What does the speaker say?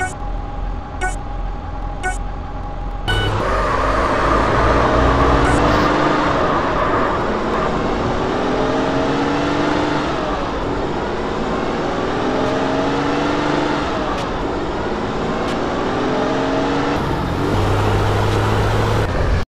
you